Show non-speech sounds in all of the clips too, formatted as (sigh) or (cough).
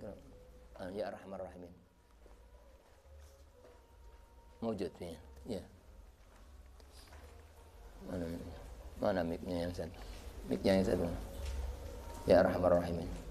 Kan, ah, ya rahman Rahimin. Mujud ya. Ya Mana Mana yang satu miknya yang satu Ya rahman Rahimin.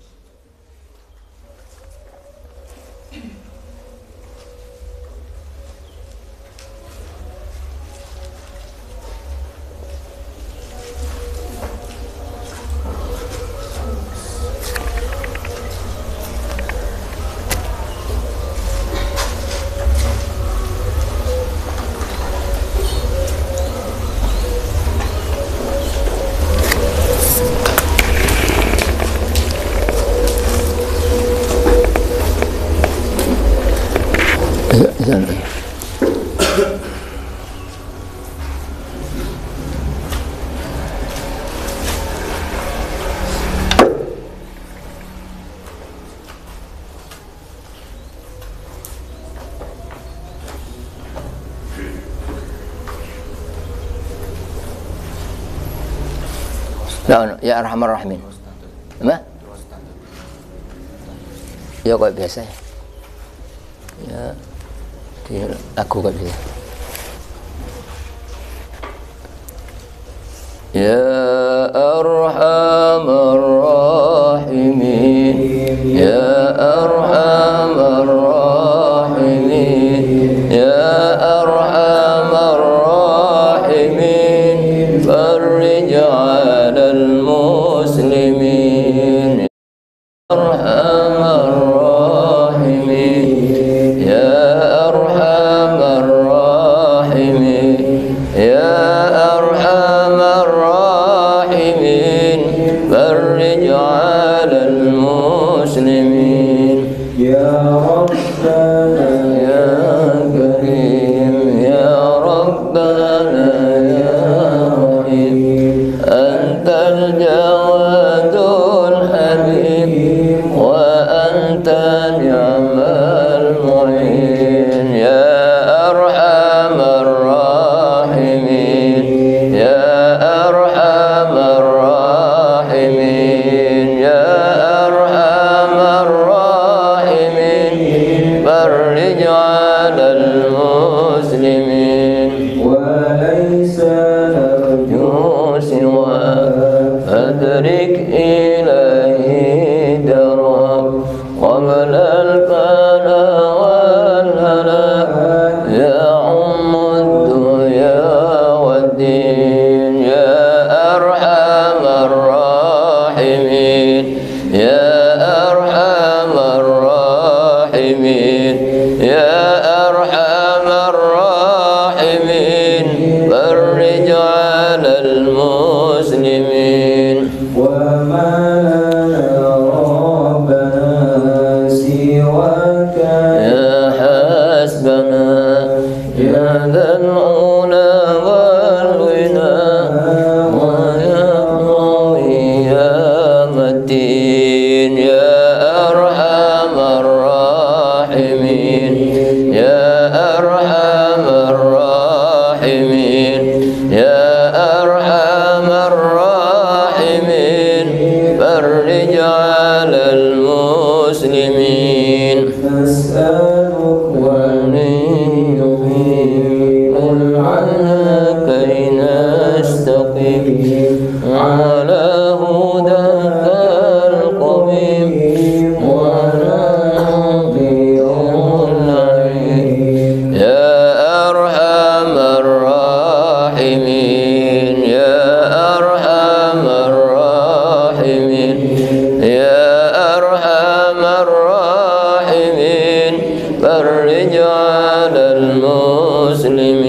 Nah, ya, ya, ya arhamar rahimin. Apa? Ya kok biasa ya. Ya, lagu kok biasa. الرجال المسلمين.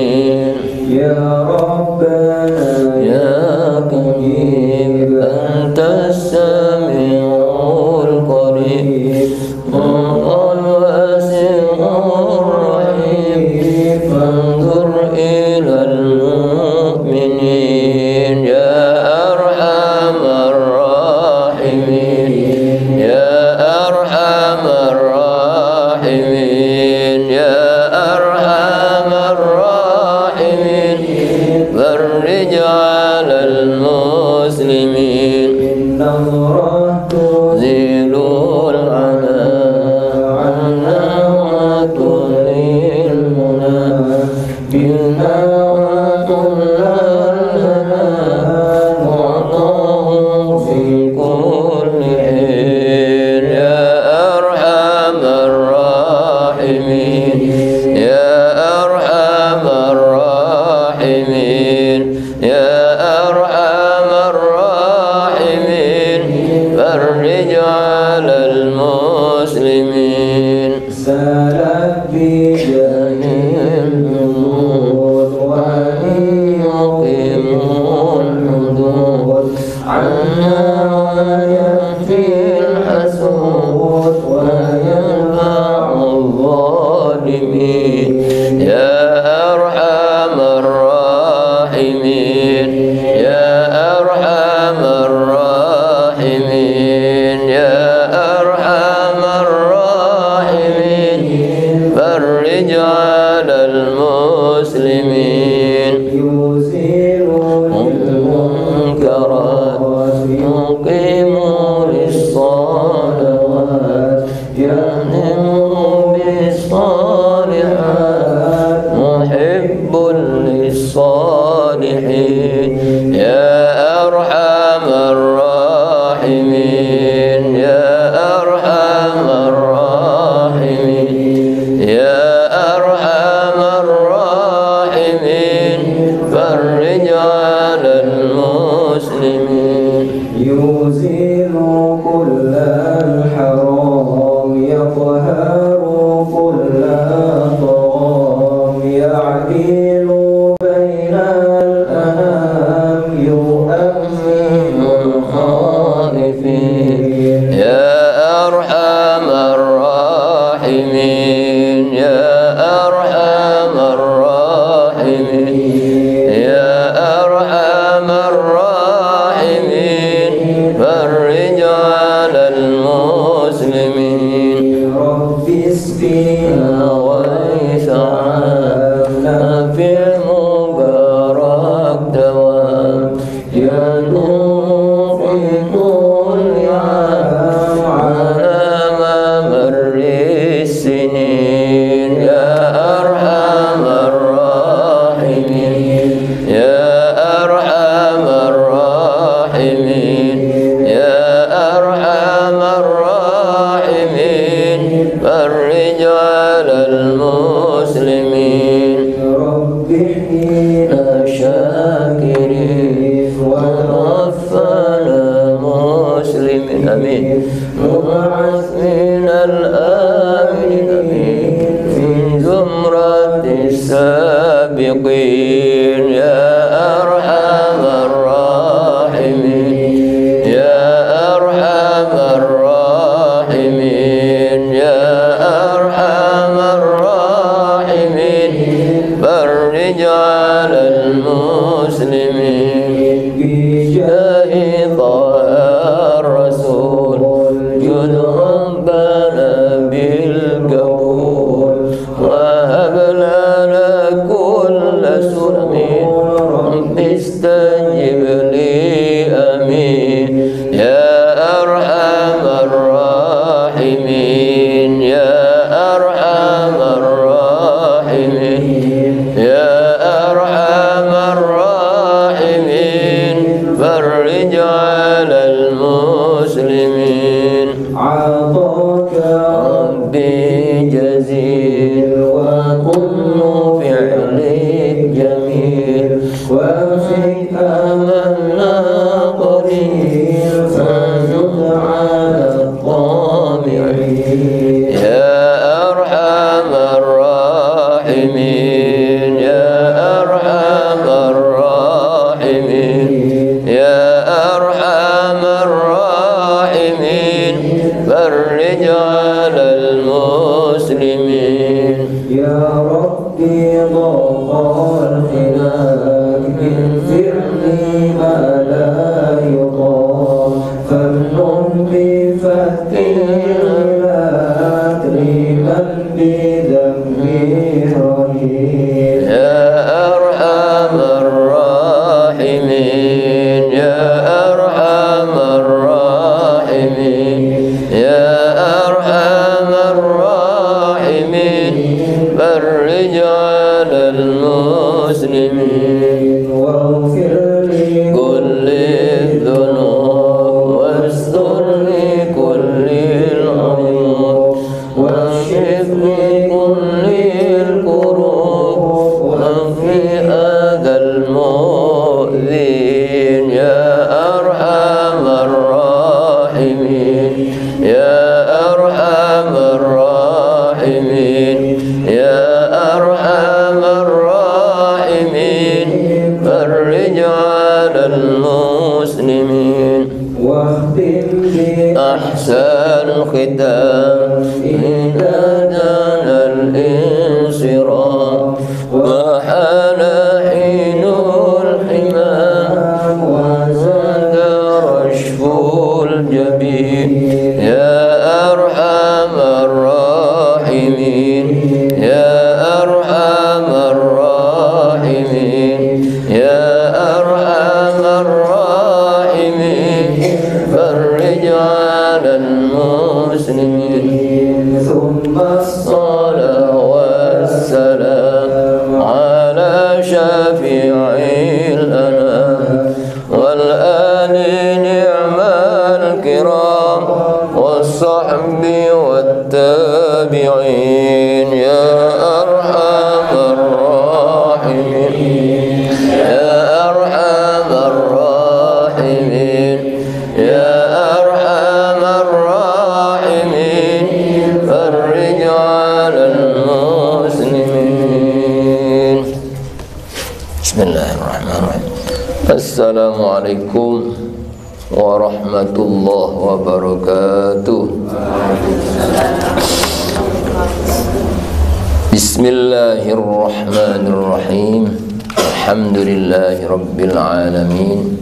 رب العالمين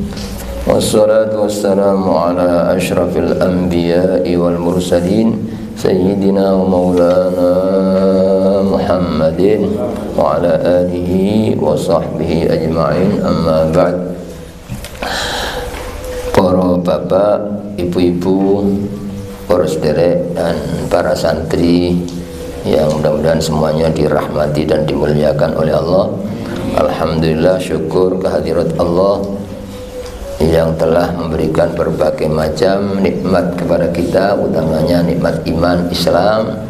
والصلاة والسلام على أشرف الأنبياء والمرسلين سيدنا ومولانا محمد وعلى آله وصحبه أجمعين أما بعد para bapak, ibu-ibu, para sederek dan para santri yang mudah-mudahan semuanya dirahmati dan dimuliakan oleh Allah. Alhamdulillah syukur kehadirat Allah yang telah memberikan berbagai macam nikmat kepada kita, utamanya nikmat iman Islam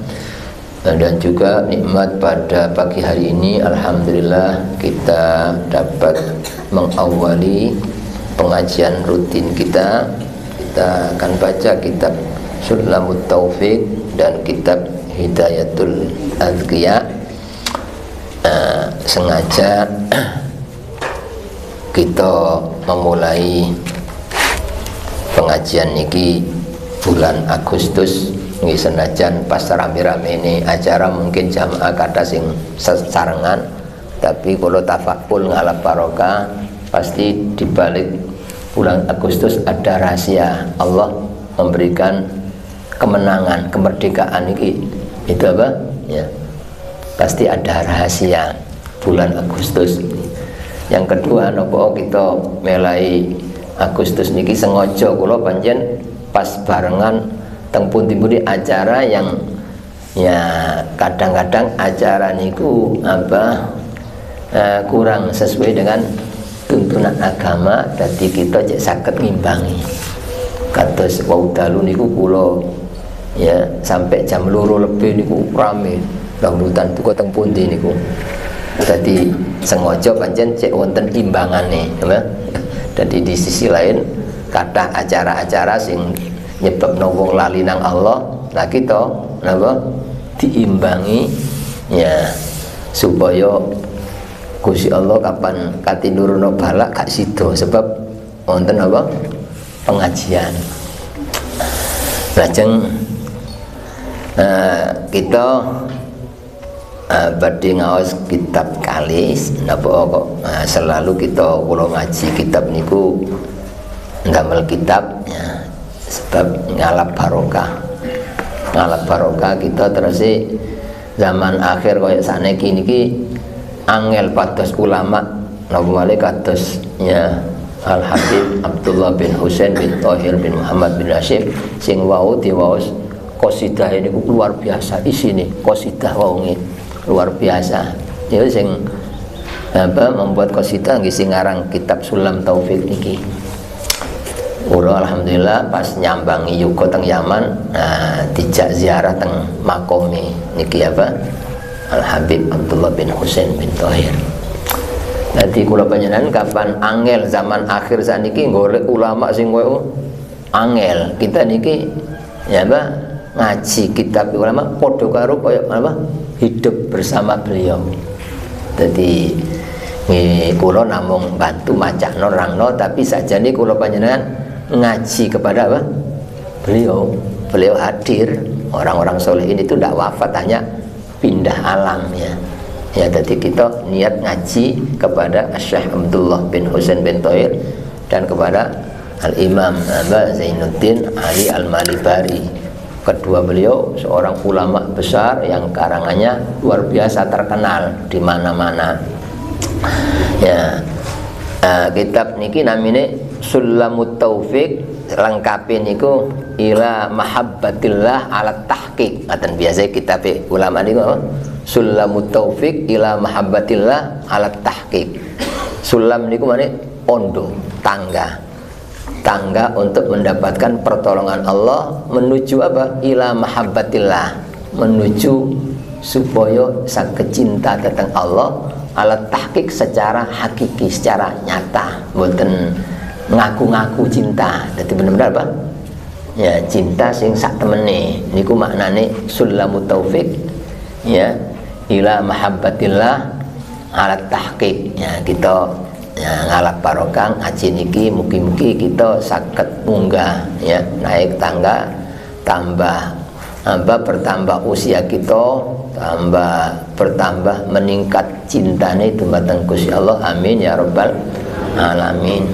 dan juga nikmat pada pagi hari ini. Alhamdulillah kita dapat mengawali pengajian rutin kita. Kita akan baca kitab Sulamut Taufik dan kitab Hidayatul Azkiya uh, sengaja (clears throat) kita memulai pengajian niki bulan Agustus. Nggih senajan pas rame-rame ini acara mungkin jamaah kata sing sesarengan. Tapi kalau tafakul ngalap barokah pasti dibalik bulan Agustus ada rahasia. Allah memberikan kemenangan kemerdekaan ini. Itu apa? Ya pasti ada rahasia bulan Agustus. Yang kedua nopo kita melai Agustus niki sengaja kula panjen pas barengan teng pundi-pundi acara yang ya kadang-kadang acara niku apa uh, kurang sesuai dengan tuntunan agama jadi kita cek sakit ngimbangi. Kados wau dalu niku kula ya sampai jam loro lebih niku rame dangdutan buka teng pundi niku? Jadi sengaja pancen cek wonten imbangane ya jadi di sisi lain kata acara-acara sing nyebab wong lali nang Allah nah kita napa? Diimbangi ya supaya Gusti Allah kapan katindurono balak gak sido sebab wonten apa? Pengajian. Lajeng uh, kita uh, badhe kitab kalis napa kok uh, selalu kita kula ngaji kitab niku ndamel kitab ya, sebab ngalap barokah. Ngalap barokah kita terus zaman akhir kaya saniki niki angel pados ulama napa malih kados ya Al Habib Abdullah bin Husain bin Tahir bin Muhammad bin Hashim sing wau diwaos qasidah ini luar biasa isine qasidah wau luar biasa ya sing apa membuat qasidah nggih sing aran kitab Sulam Taufik niki. Kula alhamdulillah pas nyambangi yuko teng Yaman, nah dijak ziarah teng makomi niki apa? Al Habib Abdullah bin Husain bin Tohir. Jadi kula panjenengan kapan angel zaman akhir saat niki golek ulama sing angel. Kita niki ya apa ngaji kitab ulama padha karo kaya apa hidup bersama beliau. Jadi nggih kula namung bantu macakno rangno tapi sajane kula panjenengan ngaji kepada apa? Beliau. Beliau hadir. Orang-orang soleh ini itu tidak wafat hanya pindah alam ya. Jadi kita niat ngaji kepada Syekh Abdullah bin Husain bin Toir dan kepada Al Imam Aba Zainuddin Ali Al Malibari. Kedua beliau seorang ulama besar yang karangannya luar biasa terkenal di mana-mana. Ya, uh, kitab niki namanya Sulamut Taufik lengkapi niku ila mahabbatillah ala tahqiq ngaten biasa kitab ulama niku apa? Sulamut Taufik ila mahabbatillah ala tahqiq. Sulam niku mana ondo, tangga. Tangga untuk mendapatkan pertolongan Allah menuju apa? Ila mahabbatillah, menuju supaya sakit cinta tentang Allah alat tahqiq secara hakiki, secara nyata, bukan ngaku-ngaku cinta. Jadi benar-benar apa? Ya, cinta sing sak temene. Niku maknane sulamut taufik ya ila mahabbatillah alat tahqiq. Ya, kita ya, ngalap barokah ngaji niki mugi-mugi kita sakit munggah ya. Naik tangga tambah apa bertambah usia kita tambah bertambah meningkat cintanya itu batang Gusti Allah. Amin ya rabbal alamin.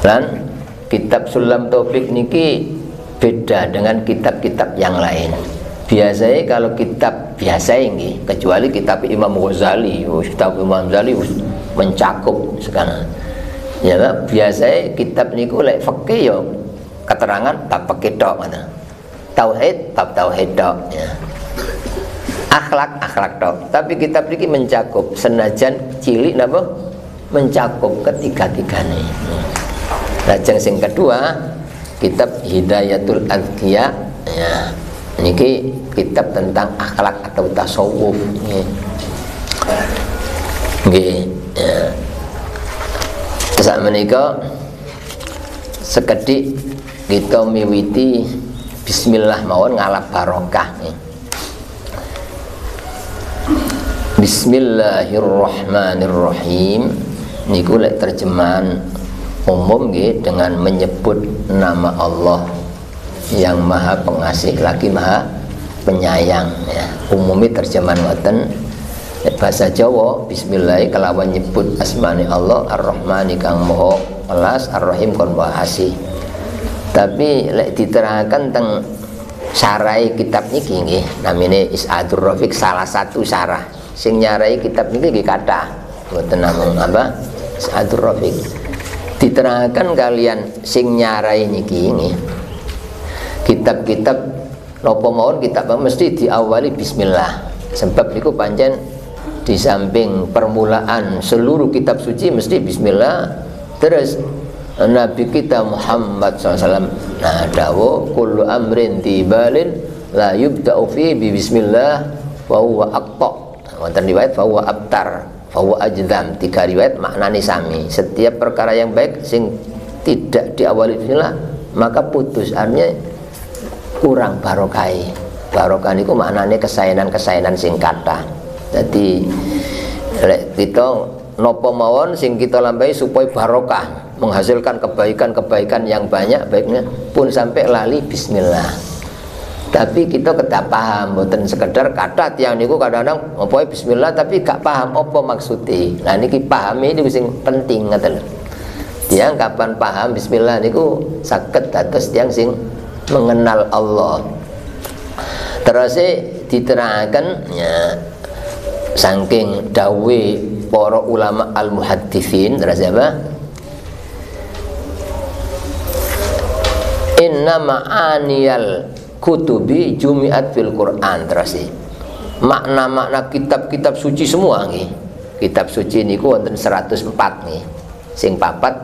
Dan kitab Sulam Taufik niki beda dengan kitab-kitab yang lain. Biasanya kalau kitab biasa ini kecuali kitab Imam Ghazali oh, kitab Imam Ghazali mencakup sekarang ya biasanya kitab niku lek fakih yo keterangan bab fakih tok mana tauhid bab tauhid tok ya. Akhlak akhlak tok. Tapi kitab ini mencakup senajan cilik napa? Mencakup ketiga-tiganya lajeng sing kedua kitab Hidayatul Azkiya ya niki kitab tentang akhlak atau tasawuf. Nggih. Nggih ya. Menika sekedik kita miwiti bismillah mawon ngalap barokah nih. Bismillahirrahmanirrahim. Niku lek terjemahan umum nggih dengan menyebut nama Allah yang maha pengasih lagi maha penyayang ya. umumi terjemahan ngoten. Bahasa Jawa bismillah kelawan nyebut asmani Allah ar-Rahmani kang moho welas ar-Rahim kon asih. Tapi lek diterangkan teng sarai kitab niki nggih namine Isadur Rafiq salah satu sarah. Sing nyarai kitab niki nggih kathah. Mboten namung apa? Isadur Rafiq. Diterangkan kalian sing nyarai niki nggih kitab-kitab nopo mawon kitab mesti diawali bismillah. Sebab niku pancen di samping permulaan seluruh kitab suci mesti bismillah. Terus Nabi kita Muhammad SAW nah dawo kullu amrin tibalin la yubda'u fi bi bismillah wa huwa wonten riwayat fa huwa abtar fa huwa ajdam tiga riwayat maknani sami. Setiap perkara yang baik sing tidak diawali bismillah maka putus artinya kurang barokai barokah niku maknane kesayangan-kesayangan sing kathah. Jadi kita nopo mawon sing kita lambai supaya barokah menghasilkan kebaikan-kebaikan yang banyak baiknya pun sampai lali bismillah. Tapi kita ketak paham bukan sekedar kata tiang niku kadang-kadang apa bismillah tapi gak paham apa maksudnya. Nah niki paham ini sing penting ngaten tiang kapan paham bismillah niku sakit atas tiang sing mengenal Allah terus diterangkan ya saking dawe para ulama al muhaddithin terus apa inna ma'aniyal kutubi jumi'at fil Quran terus makna-makna kitab-kitab suci semua nggih. Kitab suci niku wonten 104 nggih. Sing papat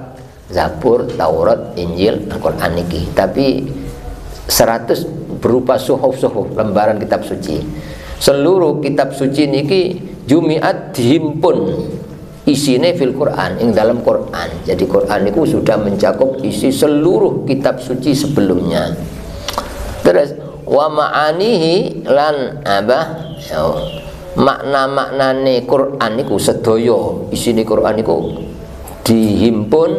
Zabur, Taurat, Injil, Al-Qur'an niki. Tapi 100 berupa suhuf-suhuf lembaran kitab suci. Seluruh kitab suci niki jumiat dihimpun isine fil Quran ing dalam Quran. Jadi Quran niku sudah mencakup isi seluruh kitab suci sebelumnya. Terus wa ma'anihi lan apa? Ya, makna-maknane Quran niku sedaya isine Quran niku dihimpun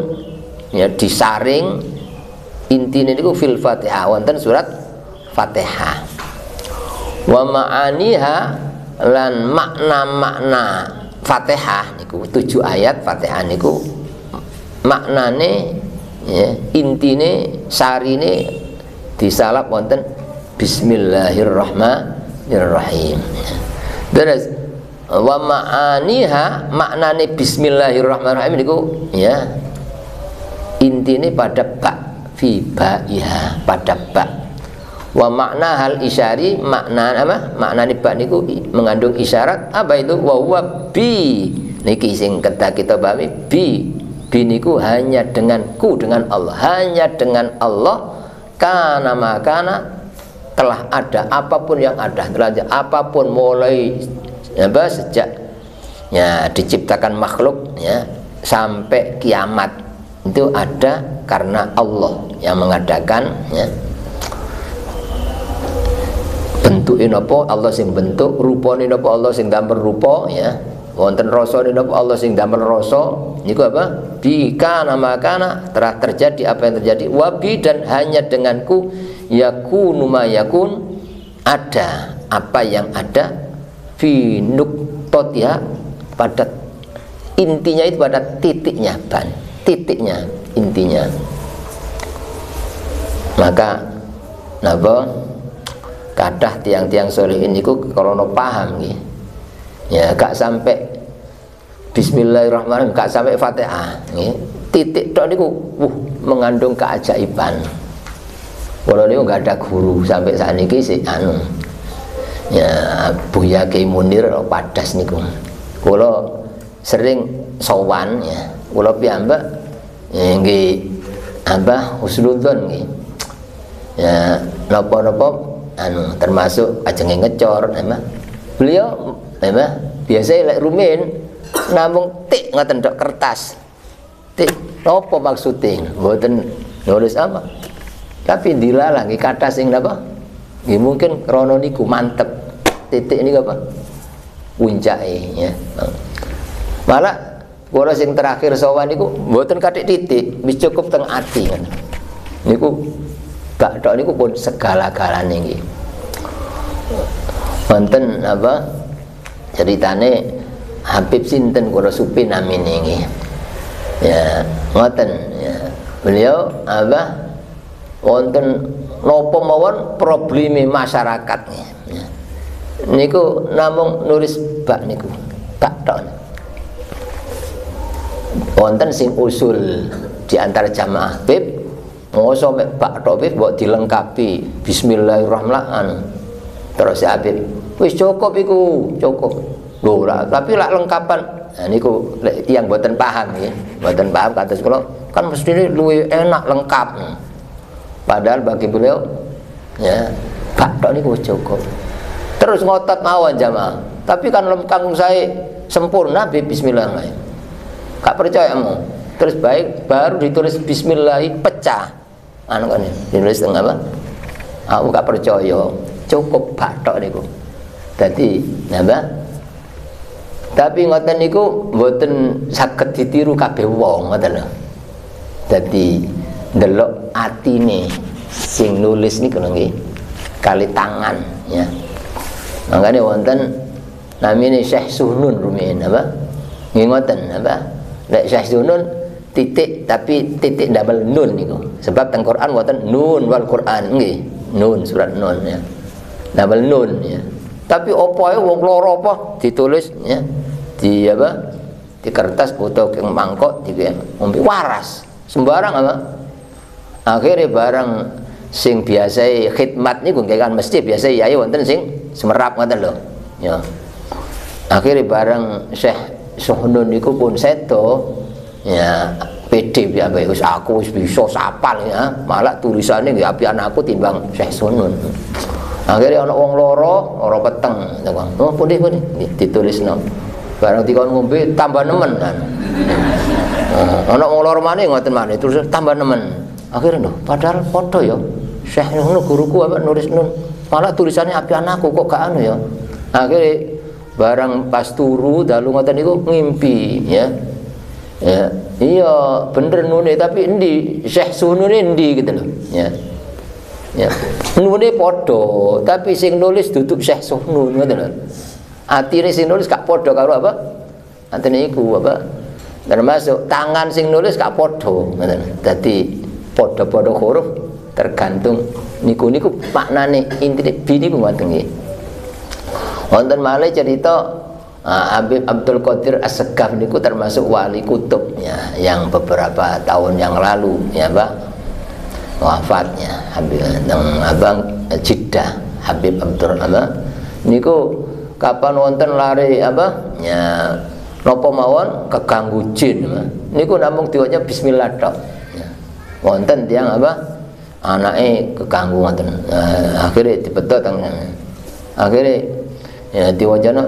ya disaring intine niku fil Fatihah wonten surat Fatihah. Wa ma'aniha lan makna-makna Fatihah niku tujuh ayat Fatihah niku maknane ya, intine sarine disalap wonten Bismillahirrahmanirrahim. Terus wa ma'aniha maknane Bismillahirrahmanirrahim niku ya intine pada ba fi baiha pada ba. Wa makna hal isyari makna apa? Makna ba niku mengandung isyarat apa itu? Wa huwa bi. Niki sing kedah kita pahami bi. Bi niku hanya denganku dengan Allah. Hanya dengan Allah kana makana telah ada apa pun yang ada. Telah ada apa pun mulai apa sejak ya diciptakan makhluk ya sampai kiamat. Itu ada karena Allah yang mengadakan ya. Bentuk nopo Allah sing bentuk. Rupa nopo Allah sing damel rupa ya. Wonten rasa nopo Allah sing damel rasa. Niku apa? Bika nama kana telah terjadi apa yang terjadi. Wabi dan hanya denganku yakunu yakun ada apa yang ada fi nuktotia pada intinya itu pada titiknya ban titiknya intinya. Maka napa? Kadah tiang-tiang soleh ini ku kalau paham gitu ya gak sampai Bismillahirrahmanirrahim gak sampai Fatihah gitu. titik tok niku uh, mengandung keajaiban. Kalau niku gak ada guru sampai saat ini sih anu. Ya Buya Kiai Munir padas niku. Kalau sering sowan ya. Kalau piyambak nggih apa husnudzon nggih ya napa-napa anu termasuk ajeng ngecor emang beliau emang biasa lek rumin namung tik ngoten dok kertas. Tik apa maksudnya? Mboten nulis apa. Tapi dilalah nggih kata sing napa? Nggih mungkin krana niku mantep. Titik niku apa? Puncake ya. Malah kula sing terakhir sowan niku mboten kathik titik wis cukup teng ati niku gak tok niku pun segala-galane nggih. Wonten apa ceritane Habib sinten kula supi namine nggih. Ya, ngoten ya. Beliau apa wonten napa mawon probleme masyarakat ya. Niku namung nulis bak niku. Bak tok. Wonten sing usul di antara jamaah Habib Ngoso mek Pak Topik buat dilengkapi Bismillahirrahmanirrahim. Terus si Habib, wis cukup iku, cukup. Lho tapi lah lengkapan. Nah niku yang buatan paham ya. Buatan paham kata sekolah kan mesti luwih enak lengkap. Padahal bagi beliau ya Pak Tok niku cukup. Terus ngotot mawon jamaah. Tapi kan lengkap saya sempurna bismillahirrahmanirrahim. Gak percaya mau. Terus baik baru ditulis bismillah pecah. Anu kan ditulis tengah apa? Aku gak percaya. Cukup batok niku. Jadi apa tapi ngoten niku mboten saged ditiru kabeh wong ngoten lho. Dadi ndelok atine sing nulis niku nggih. Kali tangan ya. Makanya wonten namine Syekh Sunun rumiyin apa? Nggih ngoten apa Lek Syekh Sunun titik tapi titik double nun niku. Sebab teng Quran wonten nun wal Quran nggih. Nun surat nun ya. Double nun ya. Tapi opo ae wong loro apa ditulis ya. Di apa? Di kertas foto yang mangkok ya. Umpi waras. Sembarang apa? Akhirnya barang sing biasa khidmat niku kan mesti biasa yai wonten sing semerap ngoten lho. ya akhirnya bareng Syekh Suhnun itu pun seto. Ya pede ya wis aku wis bisa sapal ya. Malah tulisannya nggih api anakku timbang Syekh Suhnun akhirnya ana wong loro ora peteng oh putih putih ditulis no barang dikon ngombe tambah nemen kan ana wong loro maneh ngoten maneh terus tambah nemen. Akhirnya no padahal foto ya. Syekh ngono guruku apa nulis nun. Malah tulisannya api anakku kok gak anu ya. Akhirnya barang pas turu dalu ngoten niku ngimpi ya. Ya. Iya bener nune tapi endi? Syekh Sunune endi gitu loh ya. Ya. Nune podo tapi sing nulis duduk Syekh Sunun ngoten lho. Atine sing nulis gak podo karo apa? Atine iku apa? Termasuk tangan sing nulis gak podo ngoten dadi podo-podo huruf tergantung niku niku maknane intine bi niku ngoten nggih wonten malih cerita uh, Habib Abdul Qadir As-Segaf niku termasuk wali kutub ya, yang beberapa tahun yang lalu ya Pak wafatnya Habib yang Abang Jeddah Habib Abdul apa? Niku kapan wonten lari apa? Ya nopo mawon? Keganggu jin apa. niku namung diwaca bismillah tok. Ya. wonten tiang apa? Anaknya keganggu wonten uh, akhirnya dibetot akhirnya ya diwajana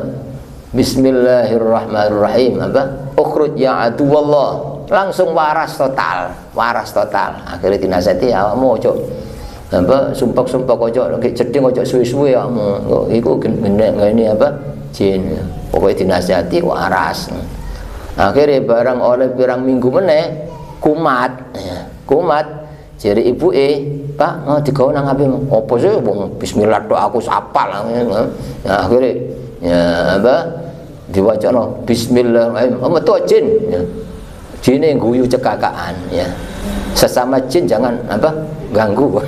Bismillahirrahmanirrahim apa? Ukhruj ya aduwallah langsung waras total waras total. Akhirnya dinasihati awakmu ojo apa sumpah-sumpah ojo lagi jeding ojo suwi-suwi awakmu. Iku ini apa? Jin. Pokoknya dinasihati waras. Akhirnya barang oleh pirang minggu meneh kumat. Ya, kumat jadi ibu eh pak mau digawe nang apa apa sih bismillah tok aku sapal ya, akhirnya ya apa diwacana bismillahirrahmanirrahim. Oh metu jin. Ya. Jin yang guyu cekakaan ya. Sesama jin jangan apa ganggu. (laughs)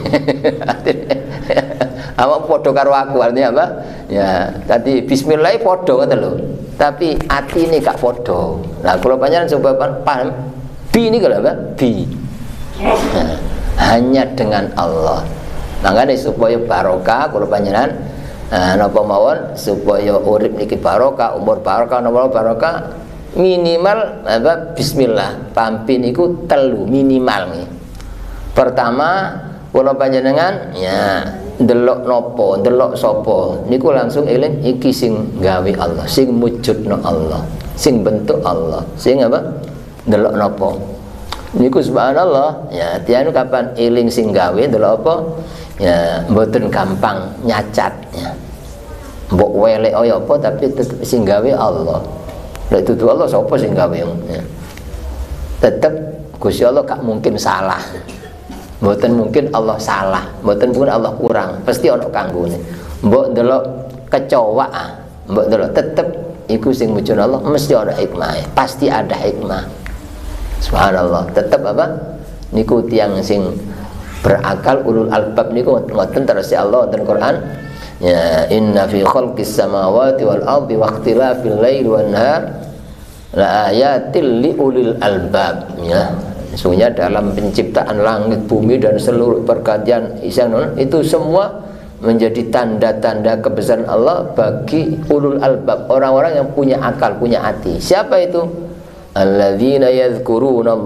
Apa podo karo aku artinya apa? Ya tadi bismillah podo kata lo tapi hati ini gak podo nah kalau panjangan coba paham? Bi ini kalau apa? Bi. Nah, hanya dengan Allah. Makanya supaya barokah kalau panjenengan nah, napa mawon supaya urip niki barokah umur barokah napa barokah minimal apa bismillah pampi niku telu minimal nih. Pertama kula panjenengan ya delok nopo delok sopo niku langsung eling iki sing gawe Allah sing mujudno Allah sing bentuk Allah sing apa delok nopo niku subhanallah. Ya tianu kapan eling sing gawe delok apa? Ya mboten gampang nyacat ya. Mbok welek oh apa tapi tetep sing gawe Allah. Lek dudu Allah sapa sing gawe ya. tetep Gusti Allah gak mungkin salah. Mboten mungkin Allah salah mboten mungkin Allah kurang. Pasti ana kanggone. Mbok delok kecoa mbok delok tetep iku sing mujud Allah mesti ada hikmah. Pasti ada hikmah subhanallah. Tetap apa? Niku tiang sing berakal ulul albab niku ngoten terus Allah dan Quran. Ya inna fi khalqis samawati wal ardi wa ikhtilafil laili wan nahar la ayatil li ulil albab. Ya sesungguhnya dalam penciptaan langit bumi dan seluruh pergantian isan itu semua menjadi tanda-tanda kebesaran Allah bagi ulul albab orang-orang yang punya akal punya hati. Siapa itu wa qu'udan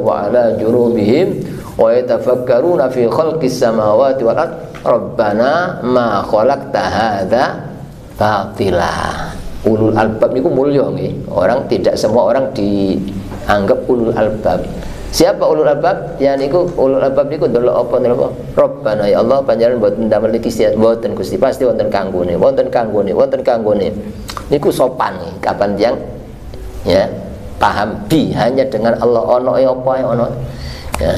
wa 'ala junubihim wa yatafakkaruna fi khalqis samawati wal ard rabbana ma khalaqta hadza batila ulul albab niku mulya nggih orang tidak semua orang dianggap ulul albab Siapa ulul albab? Ya niku ulul albab niku delok apa ndelok apa? Rabbana ya Allah panjenengan mboten damel iki mboten Gusti pasti wonten kanggone, wonten kanggone, wonten kanggone. Niku sopan nih kapan tiang ya paham? Bi hanya dengan Allah. Ono ya apa ya ono? Ya.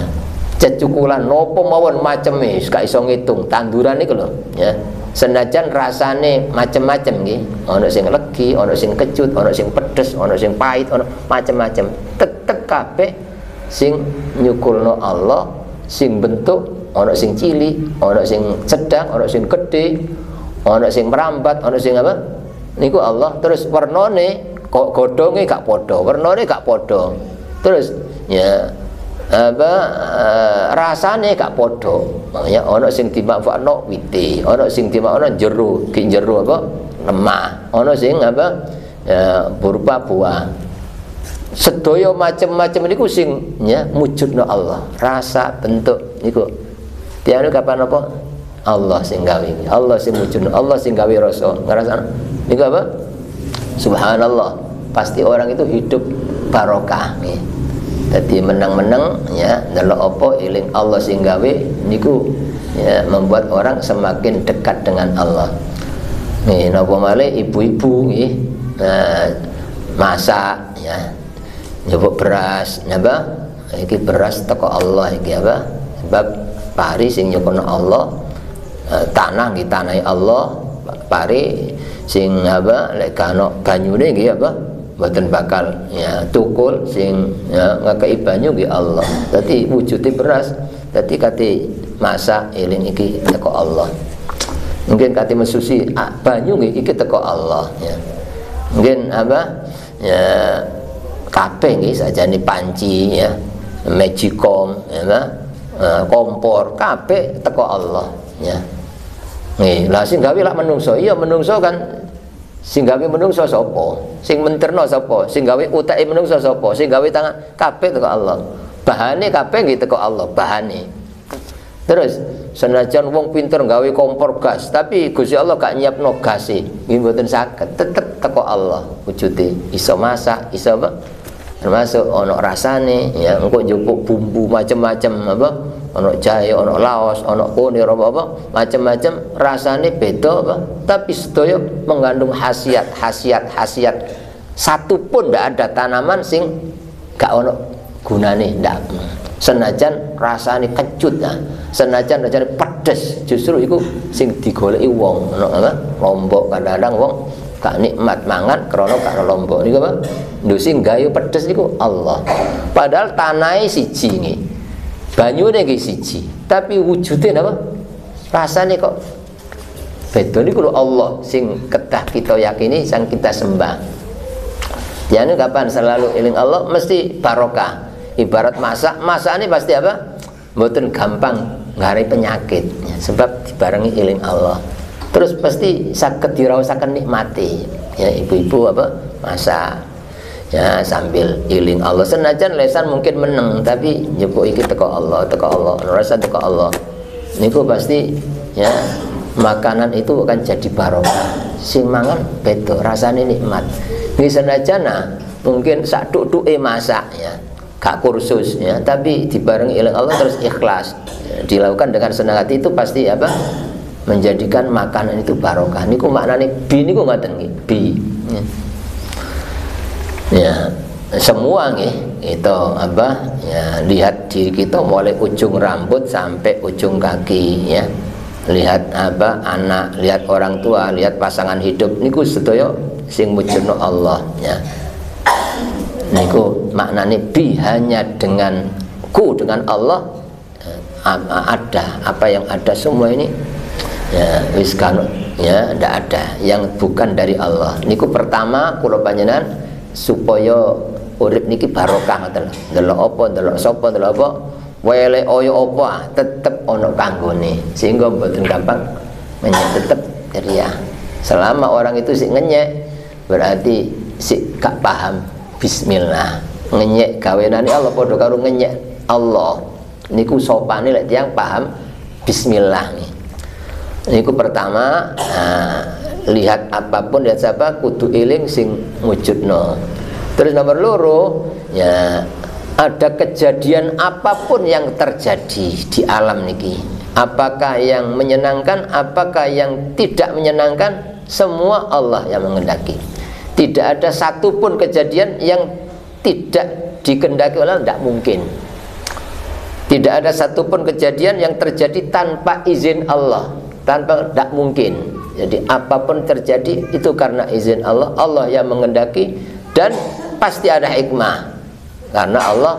Cecukulan nopo mawon macem wis gak iso ngitung. Tanduran iku lho ya. Senajan rasane macem-macem nggih. Ono sing legi ono sing kecut ono sing pedes ono sing pahit ono macem-macem. Tetep kabeh sing nyukulno Allah sing bentuk ono sing cili ono sing sedang ono sing gede ono sing merambat ono sing apa? Niku Allah. Terus warnane kok godhonge gak padha? Warnane gak padha. Terus ya apa uh, rasane gak podo makanya ono sing dimanfaatno wite ono sing dimanfaatno jero ki jero apa? Lemah. Ono sing apa? Ya, berupa buah. Sedaya macam-macam niku sing ya mujudna Allah. Rasa bentuk niku. Tianu kapan apa? Allah sing gawe. Allah sing mujudna Allah sing gawe rasa. Ngrasakno niku apa subhanallah. Pasti orang itu hidup barokah nih jadi menang-menang ya dalam apa Allah sing gawe niku ya membuat orang semakin dekat dengan Allah. Nih napa malih? Ibu-ibu nggih. Nah, masak ya. Nyebut beras nyaba iki beras teko Allah iki apa? Sebab pari sing nyokono Allah eh, tanah nggih tanahi Allah pari sing apa lek kano banyune nggih apa mboten bakal ya tukul sing ya ngakei banyu nggih Allah. Dadi wujude beras, dadi kate masak eling iki teko Allah. Mungkin kate mesusi ah, banyu nggih iki teko Allah ya. Mungkin apa ya kabeh nggih sajane panci ya, magicom ya, uh, kompor kabeh teko Allah ya. Nih, lah sing gawe lak menungso, iya menungso kan. Sing gawe menungso sapa? Sing menterno sapa? Sing gawe utake menungso sapa? Sing gawe tangan? Kabeh teko Allah. Bahane kabeh nggih teko Allah bahane. Terus senajan wong pinter gawe kompor gas tapi Gusti Allah gak nyiapno gas e nggih mboten saged tetep teko Allah wujude iso masak iso apa? Termasuk ono rasane ya engko njupuk bumbu macam-macam apa ono jahe ono laos ono kunir apa apa macam-macam rasane beda apa? Tapi sedaya mengandung khasiat khasiat khasiat. Satu pun tidak ada tanaman sing gak ono gunane ndak. Senajan rasane kecut nah. senajan rasane pedes justru itu sing digoleki wong. Apa? Lombok kadang-kadang wong gak nikmat mangan krana gak lombok. Niku apa? Sing gawe pedes niku Allah. Padahal tanahe siji nggih banyune nggih siji tapi wujude napa? Rasane kok beda niku lho Allah sing kedah kita yakini sang kita sembah. Yani kapan selalu eling Allah mesti barokah. Ibarat masak masak ini pasti apa? Mboten gampang ngari penyakit ya, sebab dibarengi eling Allah. Terus pasti sakit dirasakan nikmati. Ya ibu-ibu apa? Masak ya sambil iling Allah. Senajan lesan mungkin meneng tapi nyebut iki teko Allah teko Allah. Rasa teko Allah. Niku pasti ya makanan itu akan jadi barokah. Sing mangan bedo rasanya nikmat. Ini senajan nah, mungkin sak duk e masak ya gak kursus ya tapi dibarengi iling Allah terus ikhlas. Ya, dilakukan dengan senang hati itu pasti apa? Menjadikan makanan itu barokah. Niku maknane bi niku ngaten bi ya ya semua nih itu apa? Ya lihat diri kita mulai ujung rambut sampai ujung kaki ya. Lihat apa? Anak lihat orang tua lihat pasangan hidup. Niku sedaya sing mujudno Allah ya. Niku maknanya bi hanya dengan ku dengan Allah ada. Apa yang ada semua ini ya wis ya ndak ada. Yang bukan dari Allah. Niku pertama kula panjenengan supaya urip niki barokah ngoten delok apa delok sapa delok apa? Wele oyo apa? Tetep ana kanggone. Sehingga mboten gampang menyek tetep ceria. Selama orang itu sih ngenyek berarti si gak paham bismillah. Ngenyek gawenane Allah padha karo ngenyek Allah. Niku sopane lek tiyang paham bismillah nih niku pertama nah, lihat apa pun lihat siapa kudu eling sing wujudno. Terus nomor loro ya ada kejadian apa pun yang terjadi di alam niki. Apakah yang menyenangkan apakah yang tidak menyenangkan semua Allah yang mengendaki. Tidak ada satupun kejadian yang tidak dikendaki oleh tidak mungkin. Tidak ada satupun kejadian yang terjadi tanpa izin Allah. Tanpa tidak mungkin jadi apa pun terjadi itu karena izin Allah, Allah yang mengendaki dan pasti ada hikmah. Karena Allah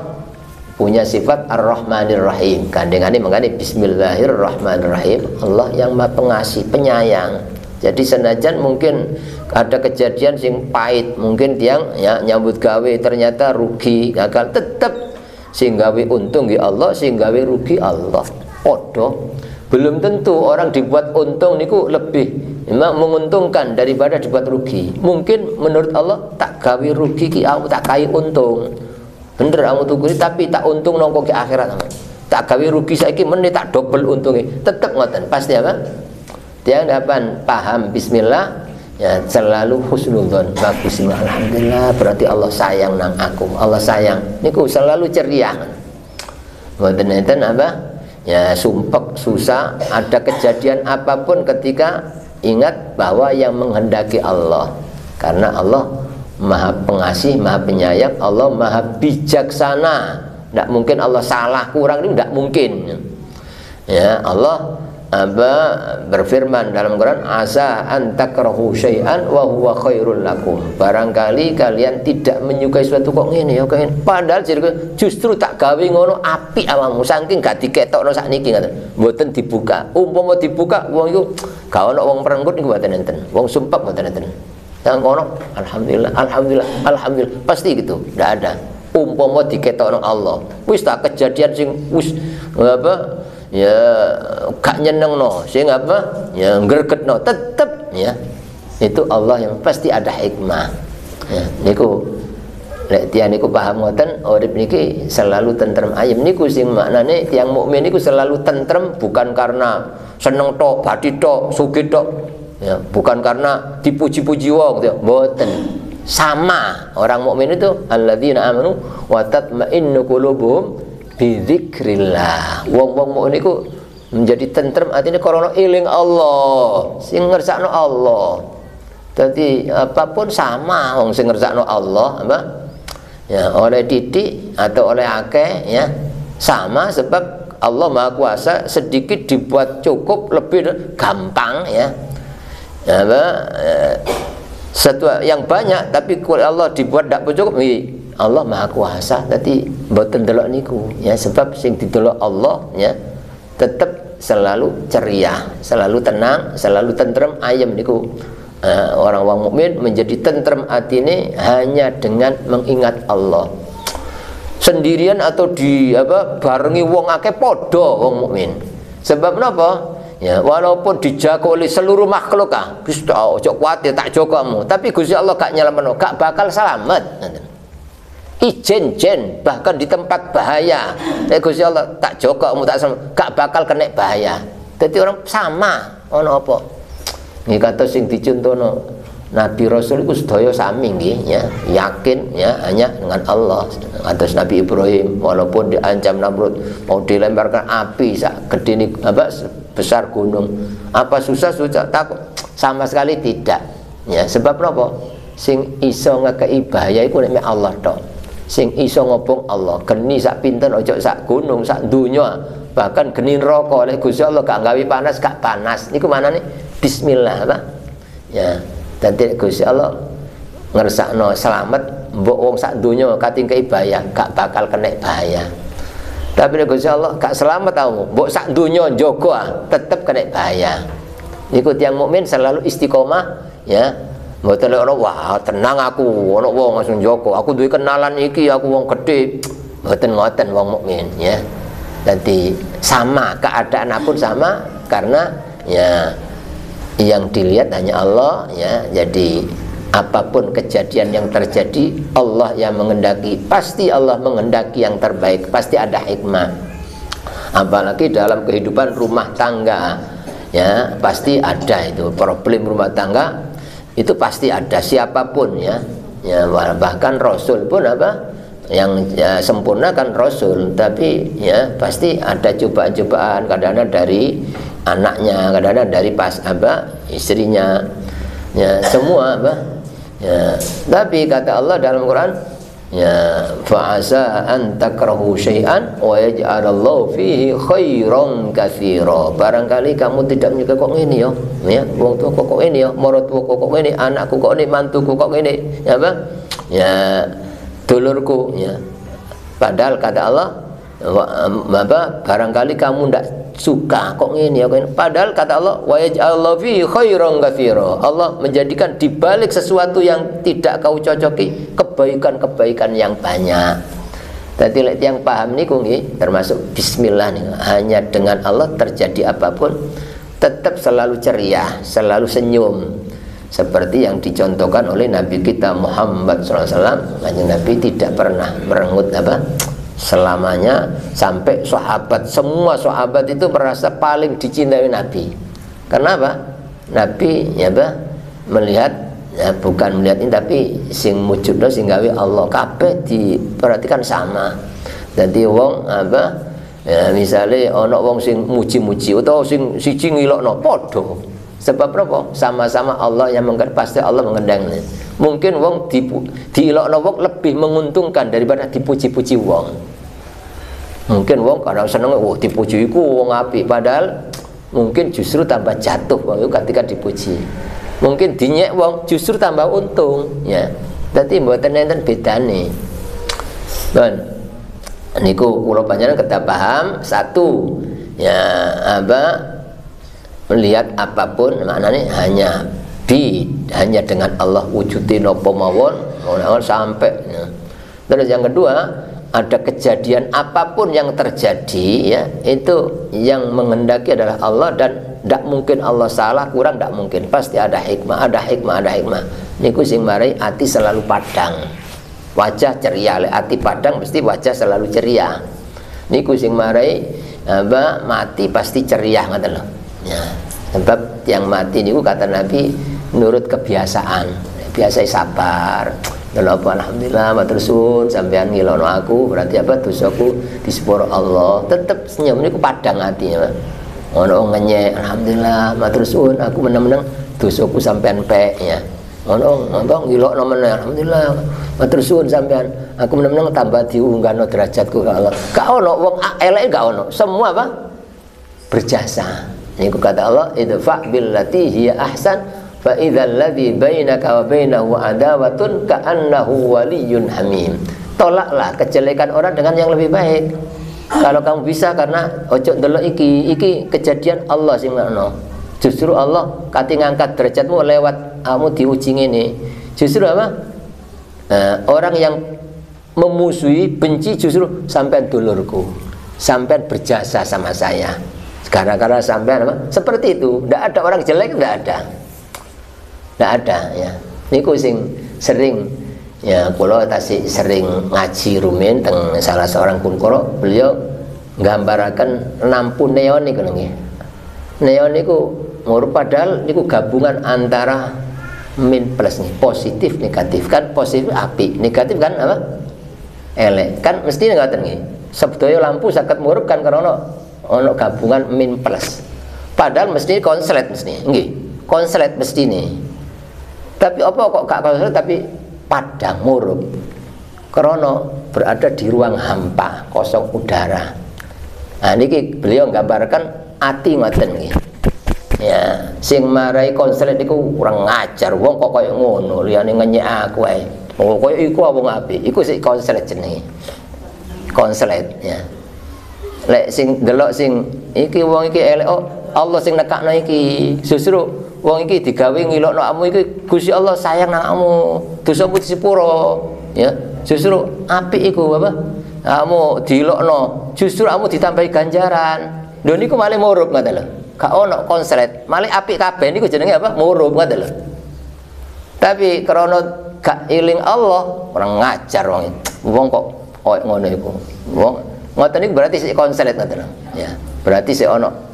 punya sifat Ar-Rahmanir Rahim. Kandengane mengani Bismillahirrahmanirrahim. Allah yang Maha Pengasih, penyayang. Jadi senajan mungkin ada kejadian sing pahit, mungkin tiang ya nyambut gawe ternyata rugi, gagal, tetap sing gawe untung nggih Allah sing gawe rugi Allah padha belum tentu orang dibuat untung niku lebih memang menguntungkan daripada dibuat rugi. Mungkin menurut Allah tak gawe rugi ki aku tak kai untung. Bener kamu tuku tapi tak untung nongko ke akhirat tak gawe rugi saiki menit tak double untungnya tetap ngoten pasti apa? Dia dapat paham bismillah. Ya selalu husnudzon bagus alhamdulillah berarti Allah sayang nang aku. Allah sayang. Niku selalu ceria enten apa ya sumpek susah ada kejadian apa pun ketika ingat bahwa yang menghendaki Allah. Karena Allah maha pengasih maha penyayang Allah maha bijaksana. Tidak mungkin Allah salah kurang ini tidak mungkin. Ya Allah apa berfirman dalam Quran asa antakrahu syai'an wa huwa khairul lakum. Barangkali kalian tidak menyukai suatu kok ngene ya kok padahal justru tak gawe ngono api awakmu. Saking gak diketokno sakniki ngoten. Mboten dibuka. Umpama dibuka wong iku gak ono wong perenggut niku mboten enten. Wong sumpek mboten enten. Yang kono alhamdulillah alhamdulillah alhamdulillah. Pasti gitu tidak ada. Umpama diketokno Allah. Wis tak kejadian sing wis apa ya gak no sing apa? Ya no tetep ya. Itu Allah yang pasti ada hikmah. Ya niku lek tiang niku paham ngoten urip niki selalu tentrem ayem niku sing maknane tiang mukmin niku selalu tentrem bukan karena seneng tok badi tok sugih tok. Ya bukan karena dipuji-puji wong gitu. Mboten. Sama. Orang mukmin itu alladzina amanu wa tatma'innu qulubuhum bidzikrillah wong-wong mau niku menjadi tentrem artinya korona iling Allah sing ngersakno Allah. Jadi apa pun sama wong sing ngersakno Allah apa? Ya oleh titik atau oleh akeh ya sama sebab Allah Maha Kuasa sedikit dibuat cukup lebih gampang ya, ya apa? Ya, satu yang banyak tapi Allah dibuat tidak cukup Allah Maha Kuasa tadi mboten delok niku. Ya sebab sing didelok Allah ya tetap selalu ceria, selalu tenang, selalu tentrem ayam niku. Uh, orang orang mukmin menjadi tentrem hati ini hanya dengan mengingat Allah. Sendirian atau di apa barengi wong akeh podo wong mukmin. Sebab kenapa ya walaupun dijaga oleh seluruh makhluk ah Gusti ojo kuat ya tak jogomu. Tapi Gusti Allah gak nyelametno gak bakal selamat ijen-jen bahkan di tempat bahaya. Eh Gusti Allah tak joko kamu tak sama gak bakal kena bahaya. Jadi orang sama ono apa? Ini kata sing dicontohno Nabi Rasul itu sedaya sami nggih ya. Yakin ya hanya dengan Allah. Atas Nabi Ibrahim walaupun diancam Namrud mau dilemparkan api sak gede apa besar gunung. Apa susah susah takut. Sama sekali tidak ya. Sebab apa? Sing iso ngekei bahaya iku nek Allah tok sing iso ngobong Allah. Geni sak pinten ojo sak gunung sak dunya. Bahkan geni rokok oleh Gusti Allah gak gawe panas gak panas. Niku nih? Bismillah apa? Ya. Dan Gusti Allah ngersakno selamat mbok wong sak dunya kating bahaya gak bakal kena bahaya. Tapi nek Gusti Allah gak selamat tau mbok sak dunya njogo ah, tetep kena bahaya. Niku yang mukmin selalu istiqomah ya Mboten lek wah tenang aku ono wong langsung joko. Aku duwe kenalan iki aku wong gede. Mboten ngoten wong mukmin ya. Jadi sama keadaan pun sama karena ya yang dilihat hanya Allah ya. Jadi apa pun kejadian yang terjadi Allah yang mengendaki pasti Allah mengendaki yang terbaik pasti ada hikmah apalagi dalam kehidupan rumah tangga ya pasti ada itu problem rumah tangga itu pasti ada siapa pun ya. Ya bahkan rasul pun apa? Yang ya, sempurna kan rasul. Tapi ya pasti ada cobaan-cobaan. Kadang-kadang dari anaknya kadang-kadang dari pas apa istrinya. Ya semua apa? Ya. Tapi kata Allah dalam Quran ya fa'asa an takrahu syai'an wa yaj'alallahu fihi khairan katsira. Barangkali kamu tidak menyukai kok ini ya. Ya wong tua kok ini ya. Marot kok kok ini anakku kok ini mantuku kok ini. Ya apa? Ya dulurku ya. Padahal kata Allah apa barangkali kamu tidak suka kok ini ya padahal kata Allah wa yaj'alallahu khairan Allah menjadikan dibalik sesuatu yang tidak kau cocoki kebaikan-kebaikan yang banyak Tadi lek yang paham niku nggih termasuk bismillah nih. Hanya dengan Allah terjadi apa pun tetap selalu ceria, selalu senyum. Seperti yang dicontohkan oleh Nabi kita Muhammad SAW Nabi tidak pernah merengut apa selamanya sampai sahabat. Semua sahabat itu merasa paling dicintai Nabi. Kenapa? Nabi ya bah, melihat ya bukan melihat ini tapi sing mujudno sing gawe Allah. Kabeh diperhatikan sama. Jadi wong apa? Ya misalnya ono wong sing muji-muji atau sing siji ngilokno padha sebab apa? Sama-sama Allah yang menggendang pasti Allah mengendang mungkin wong di diilokno wong lebih menguntungkan daripada dipuji-puji wong. Mungkin wong kadang seneng oh dipuji iku wong api padahal mungkin justru tambah jatuh wong ketika dipuji. Mungkin dinyek wong justru tambah untung. Ya. Dadi mboten enten bedane. Bon. Niku kula panjenengan kedah paham. Satu. Ya apa melihat apa pun maknanya hanya bi hanya dengan Allah wujudin apa mawon sampai ya. terus yang kedua ada kejadian apa pun yang terjadi ya itu yang menghendaki adalah Allah dan tidak mungkin Allah salah kurang tidak mungkin. Pasti ada hikmah ada hikmah ada hikmah. Niku sing marai hati selalu padang. Wajah ceria le hati padang mesti wajah selalu ceria. Niku sing marai apa mati pasti ceria ngoten ya. Sebab yang mati niku kata Nabi menurut kebiasaan. Biasa sabar. Dan apa alhamdulillah matur suwun sampean ngilono aku berarti apa dosaku di Allah. Tetap senyum niku padang hatinya ono ngenye alhamdulillah matur suwun aku menang-menang dosaku sampean pe ya ono ngono ngilokno meneh alhamdulillah matur suwun sampean aku menang-menang tambah diunggahno derajatku. Ke Allah gak ono wong elek gak ono. Semua apa? Berjasa ini kata Allah idfa billati hiya ahsan fa idzal ladzi bainaka wa bainahu adawatun ka'annahu waliyyun hamim. Tolaklah kejelekan orang dengan yang lebih baik. Kalau kamu bisa karena ojo delok iki iki kejadian Allah sing ngono justru Allah kati ngangkat derajatmu lewat kamu diuji ini justru apa? Nah, orang yang memusuhi benci justru sampai dulurku sampai berjasa sama saya gara-gara sampai apa? Seperti itu. Tidak ada orang jelek tidak ada. Tidak ada ya. Niku sing sering ya kalau tasik sering ngaji rumin teng salah seorang kunkoro beliau gambarkan lampu neon niku nggih. Neon niku ngurut padahal niku gabungan antara min plus nih positif negatif. Kan positif api negatif kan apa? Elek. Kan mesti ngoten nggih. Sebetulnya lampu sakit murup kan karena ono gabungan min plus. Padahal mesti konslet mesti. Nggih. Konslet mesti nih tapi apa kok gak konslet? Tapi padang murub krono berada di ruang hampa kosong udara. Nah ini beliau gambarkan ati ngoten nih ya sing marai konselit itu kurang ngajar wong kok koyo ngono? Liyane ngenyek aku ae. Oh koyo iku wong apik. Iku sik konselit jenenge. Konselit ya lek sing delok sing iki wong iki elek oh Allah sing nekakno iki. Justru wong iki digawe ngilokno amu iki Gusti Allah sayang nang kamu dosamu disepuro ya. Justru apik iku apa? Kamu dilokno justru kamu ditambahi ganjaran. Lho niku malah murup ngoten lho. Gak ono konslet malah apik kabeh niku jenenge apa? Murup ngoten lho. Tapi krana gak iling Allah orang ngajar wong wong kok koyo ngono iku? Wong ngoten niku berarti sik konslet ngoten ya berarti sik ono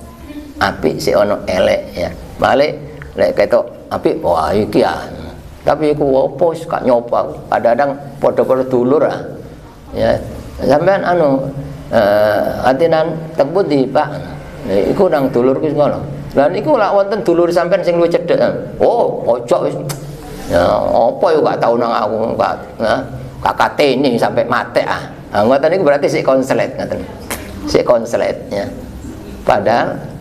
apik sik ono elek ya. Malah lek ketok apik wah iki ya. Tapi iku opo gak nyoba. Kadang-kadang padha-padha dulur ah. Ya sampean anu uh, atinan teng pundi Pak? Iku nang dulur ku ngono. Lah niku lak wonten dulur sampean sing luwih cedhek oh ojo wis. Ya apa yo gak tau nang aku gak nah, kakak ini sampai mati ah ngoten niku berarti si konslet ngoten si konslet ya padahal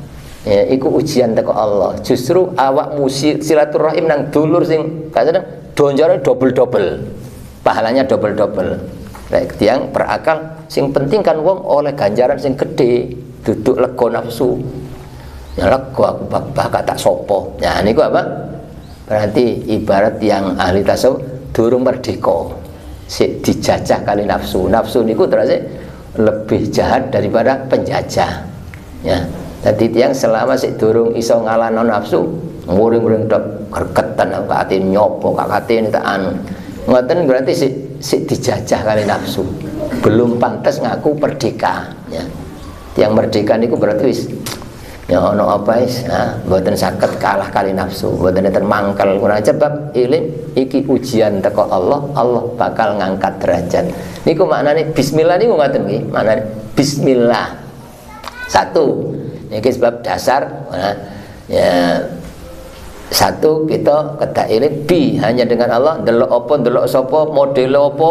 ya iku ujian teko Allah. Justru awak musi silaturahim nang dulur sing kadang donjore double-double pahalanya double-double Baik tiang berakal. Sing penting kan wong oleh ganjaran sing gede duduk lego nafsu. Ya lego aku bakal tak sopo. Ya ini apa? Berarti ibarat yang ahli tasawuf durung merdeka si dijajah kali nafsu. Nafsu niku terus lebih jahat daripada penjajah. Ya. Jadi tiang selama si durung iso ngalano nafsu muring-muring tok gregetan kakate nyopo? Kakate ini tak anu. Ngoten berarti si, si dijajah kali nafsu. Belum pantas ngaku merdeka. Ya. Yang merdeka niku berarti ya ono apa is nah mboten saged kalah kali nafsu mboten enten mangkel. Kurang sebab ilim iki ujian teko Allah Allah bakal ngangkat derajat. Niku maknane bismillah niku ngoten nggih maknane bismillah. Satu. Niki sebab dasar nah, ya satu kita kedak ilim bi hanya dengan Allah delok apa delok sapa model apa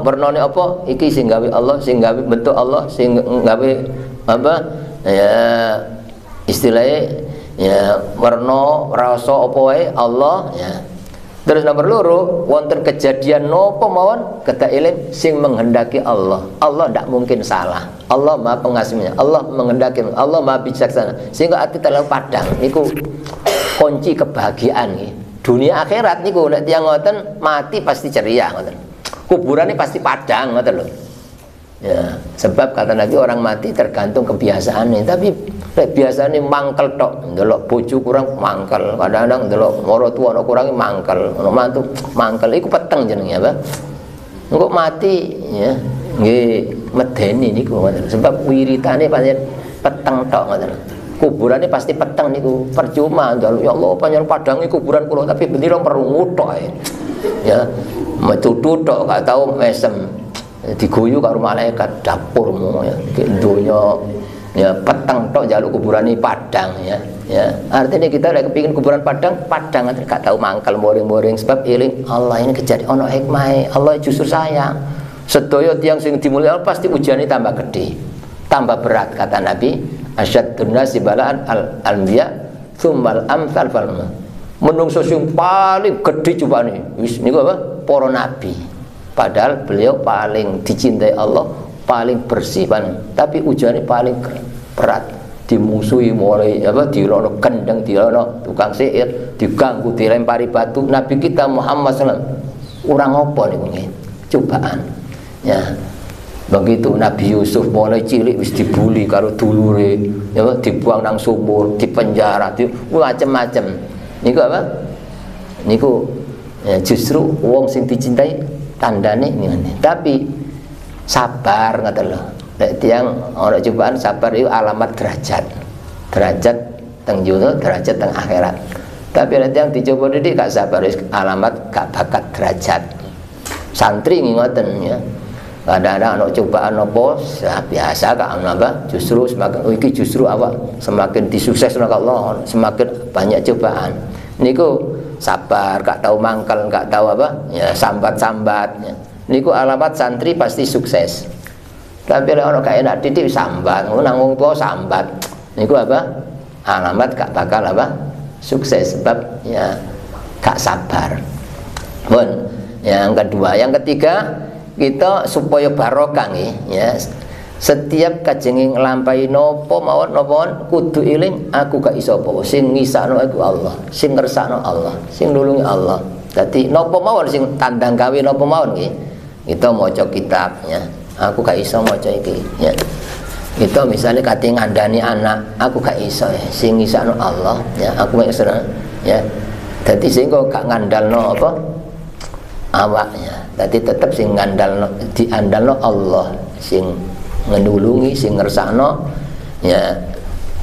warnane apa iki sing gawe Allah sing gawe bentuk Allah sing gawe apa ya istilahnya ya warna rasa apa wae Allah ya. Terus nomor loro wonten kejadian nopo mawon? Kata ilim sing menghendaki Allah. Allah tidak mungkin salah. Allah maha pengasihnya. Allah menghendaki Allah maha bijaksana. Sehingga hati terlalu padang. Niku kunci kebahagiaan nih dunia akhirat niku nek tiyang ngoten mati pasti ceria ngoten. Kuburannya pasti padang ngoten lho ya sebab kata Nabi orang mati tergantung kebiasaan nih tapi biasa nih mangkel tok. Ndelok bojo kurang mangkel. Kadang-kadang ndelok moro tua ana kurang mangkel. Ana mantu mangkel. Iku peteng jenenge apa? Engko mati ya nggih medeni niku ngoten. Sebab wiritane pancen peteng tok ngoten. Kuburannya pasti peteng niku. Percuma ya Allah panjang padang kuburan kula tapi bendera perlu ngutok ya metutu tok gak tau mesem diguyu karo malaikat dapurmu ya dunya ya peteng tok jaluk kuburan ini padang ya ya. Artinya kita lagi kepingin kuburan padang padang nanti gak tahu mangkal boring-boring sebab iling Allah ini kejadian ono hikmah Allah justru sayang. Sedaya tiang sing dimulyani pasti ujiannya tambah gede tambah berat kata Nabi. Asyad nasi balaan al anbiya tsummal amsal fal menungso sing paling gede cobane wis niku apa? Para nabi Padahal beliau paling dicintai Allah, paling bersih paling. Tapi ujiannya paling berat. Dimusuhi mulai apa dilono kendeng, dilono tukang sihir, diganggu, dilempari batu. Nabi kita Muhammad SAW orang apa nih cobaan. Ya, begitu Nabi Yusuf mulai cilik wis dibuli karo dulure ya dibuang nang sumur dipenjara di macam-macam niku apa niku ya, justru wong sing dicintai tandane ngene tapi sabar ngoten lho nek tiyang ana cobaan sabar itu alamat derajat. Derajat teng dunya derajat teng akhirat. Tapi nek tiyang dicoba didik gak sabar alamat gak bakat derajat. Santri ngoten ya. Kadang-kadang anak cobaan apa ya, biasa kak apa. Justru semakin oh, justru apa semakin disukses Allah semakin banyak cobaan niku sabar gak tahu mangkal gak tahu apa. Ya sambat-sambat. Ya. niku alamat santri pasti sukses. Tapi kalau orang kayak enak titik sambat. Nanggung tua sambat. Niku apa? Alamat gak bakal apa? Sukses. Sebab ya gak sabar. Pun yang kedua. Yang ketiga kita supaya barokah nih ya setiap kajenging nglampahi nopo mawon nopo kudu iling aku gak iso apa sing ngisakno aku Allah sing ngersakno Allah sing nulungi Allah. Dadi nopo mawon sing tandang gawe nopo mawon nggih kita maca kitab ya aku gak iso maca iki ya. Kita misalnya kate ngandani anak aku gak iso ya. Sing ngisakno Allah ya. Aku mek ya. Dadi sing kok gak ngandalno apa? Awaknya. Dadi tetep sing ngandalno diandalno Allah sing ngenulungi sing ngersakno ya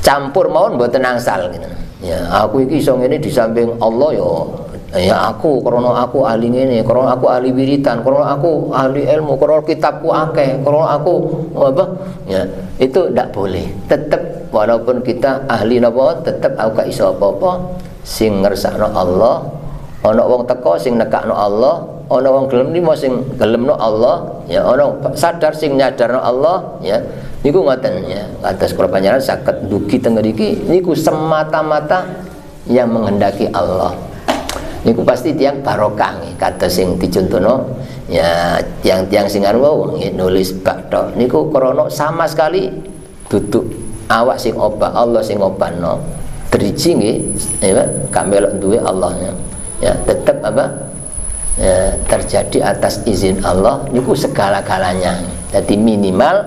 campur mawon mboten angsal gitu. Ya, aku iki iso ngene di samping Allah ya ya aku karena aku ahli ngene, karena aku ahli wiritan, karena aku ahli ilmu, karena kitabku akeh, karena aku apa? Ya, itu tidak boleh. Tetap walaupun kita ahli napa, tetap aku gak iso apa-apa sing ngersakno Allah. Ana wong teko sing nekakno Allah, ana wong gelem nimo sing gelemno Allah ya ana sadar sing nyadarno Allah ya. Niku ngoten ya. Atas perpanjangan saged dugi teng mriki niku semata-mata yang menghendaki Allah. Niku pasti tiang barokah kata sing dicontohno ya tiang-tiang sing anu nulis bak tok. Niku krana sama sekali duduk awak sing obah Allah sing obahno. Driji nggih ya gak melok duwe Allah ya tetep apa? Ya, terjadi atas izin Allah. Niku segala-galanya. Jadi minimal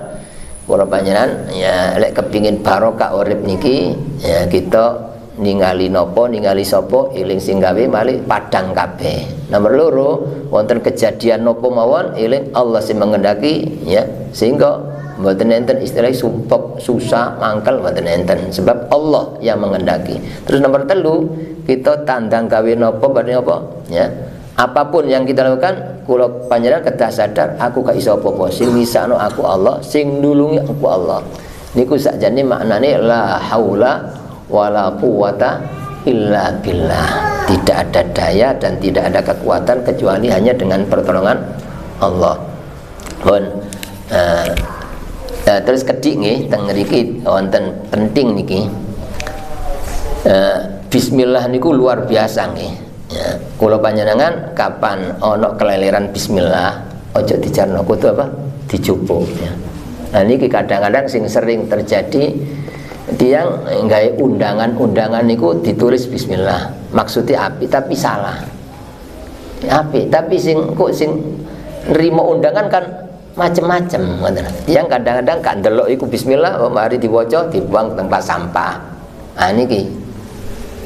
kalau panjenengan ya lek kepingin barokah urip niki ya kita ningali nopo ningali sopo iling sing gawe malih padang kabeh. Nomor loro wonten kejadian nopo mawon iling Allah sing mengendaki ya sehingga mboten enten istilah sumpek susah mangkel mboten enten. Sebab Allah yang mengendaki. Terus nomor telu kita tandang gawe nopo badhe apa? Ya. Apa pun yang kita lakukan kula panjenengan kedah sadar aku gak iso apa-apa. Sing misano aku Allah sing nulungi aku Allah. Niku sakjane maknane la haula wala quwata illa billah. Tidak ada daya dan tidak ada kekuatan kecuali hanya dengan pertolongan Allah. Pun uh, uh, terus kedik nih teng mriki wonten penting niki. Uh, bismillah niku luar biasa nih ya kula panjenengan kapan ono keleleran bismillah ojo dijarno kudu apa? Dicupuk ya. Nah niki kadang-kadang sing sering terjadi dia nggak undangan-undangan niku ditulis bismillah. Maksudnya api tapi salah. Api tapi sing kok sing nerima undangan kan macem-macem yang kadang-kadang kan delok iku bismillah oh, mari diwaca dibuang tempat sampah. Ah niki.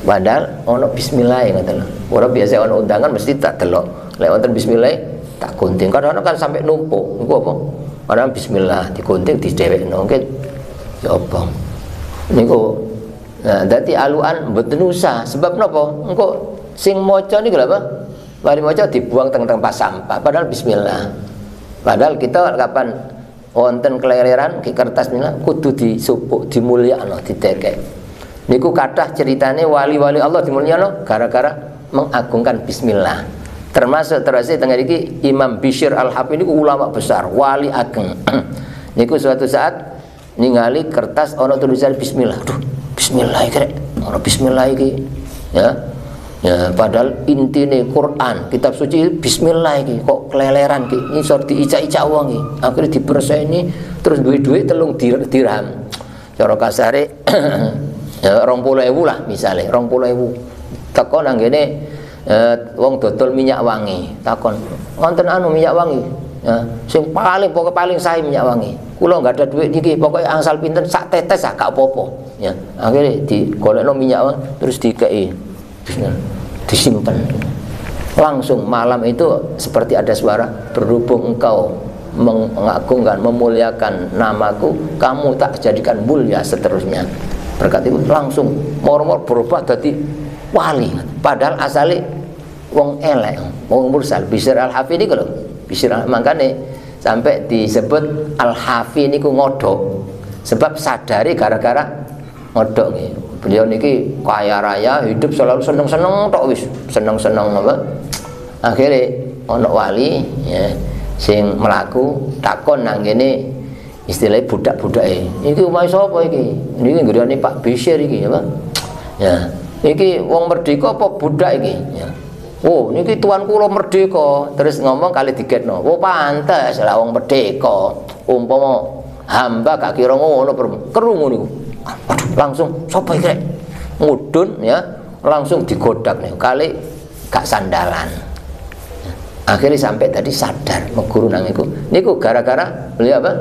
Padahal ono bismillah ngoten ora biasa ono undangan mesti tak delok. Lek wonten bismillah tak gunting. Kadang-kadang kan sampai numpuk. Niku apa? Padahal bismillah digunting didhewekno. Mungkin ya apa? Niku. Nah dadi aluan mboten usah. Sebab napa? Engko sing maca niku lho apa? Mari maca dibuang teng tempat sampah. Padahal bismillah padahal kita kapan wonten keleleran di kertas nila kudu disupuk dimulyakno didekek. Niku kathah ceritane wali-wali Allah dimulyakno gara-gara mengagungkan bismillah. Termasuk terus tengah iki Imam Bishr Al-Habib niku ulama besar wali ageng. (clears throat) Niku suatu saat ningali kertas ono tulisan bismillah. Duh bismillah iki ono bismillah iki ya ya padahal intine Quran kitab suci bismillah iki kok keleleran iki ngisor diicak-icak wong iki. Akhirnya diperseni terus duit-duit telung dirham. Cara kasare (clears throat) ya 20000 lah misalnya 20000 teko nang ngene eh, wong dodol minyak wangi. Takon wonten anu minyak wangi? Ya sing paling pokok paling sae minyak wangi. Kula nggak ada duit niki pokoknya angsal pinten sak tetes ah gak ya akhirnya di golekno minyak terus dikei disimpan. Langsung malam itu seperti ada suara berhubung engkau mengagungkan memuliakan namaku kamu tak jadikan mulia seterusnya. Berkat itu langsung mor-mor berubah jadi wali. Padahal asali wong elek wong mursal. Bisir al hafi ini kalau bisir sampai disebut Al-Hafi niku ngodok. Sebab sadari gara-gara ngodok nih beliau niki kaya raya hidup selalu seneng-seneng tok wis seneng-seneng apa akhirnya ono wali ya sing melaku takon nang ngene istilah budak-budak ini iki omahe sapa iki niki nggone Pak Bisir iki apa ya iki wong merdeka apa budak iki ya Oh, niki tuan kula merdeka. Terus ngomong kali diketno. Oh, pantes lah wong merdeka. Umpama hamba gak kira ngono kerungu niku. Langsung sapa iki Mudun ya, langsung digodak nih. Kali gak sandalan. Akhirnya sampai tadi sadar meguru nang iku. Niku gara-gara beliau apa?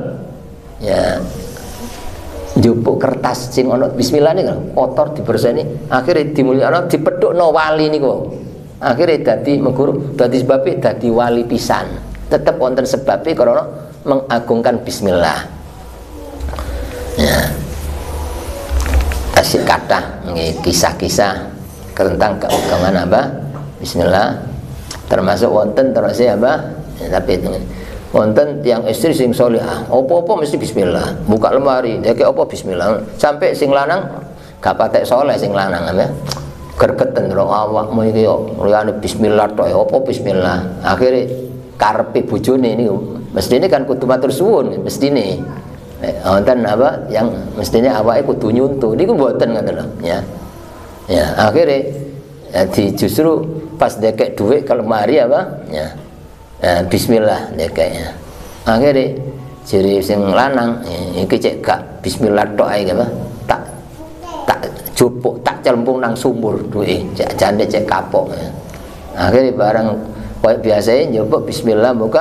Ya jupuk kertas sing ono bismillah niku kotor diberseni akhirnya dimulyakno dipethukno wali niku akhirnya dadi mengguru dadi sebabnya dadi wali pisan tetap wonten sebabnya karena mengagungkan bismillah ya kasih kata kisah-kisah tentang keagamaan apa? Bismillah. Termasuk wonten terus apa? Ya, tapi wonten yang istri sing solihah. Opo-opo mesti bismillah. Buka lemari dia kayak opo bismillah. Sampai sing lanang gak patek soleh sing lanang ya gergeten ro awakmu iki yo liyane bismillah tok apa bismillah? Akhirnya karepe bojone niku? Mestine kan kudu matur suwun mestine wonten apa? Yang mestinya awake kudu nyuntu niku mboten ngoten ya. Ya akhirnya ya, di justru pas dekek duit kalau mari apa? Ya, ya bismillah dekeknya akhirnya jadi sing lanang ya, iki cek gak bismillah tok ae apa? Tak tak jupuk tak celempung nang sumur duwe cek jande cek kapok ya. akhirnya barang Kayak biasanya nyoba bismillah buka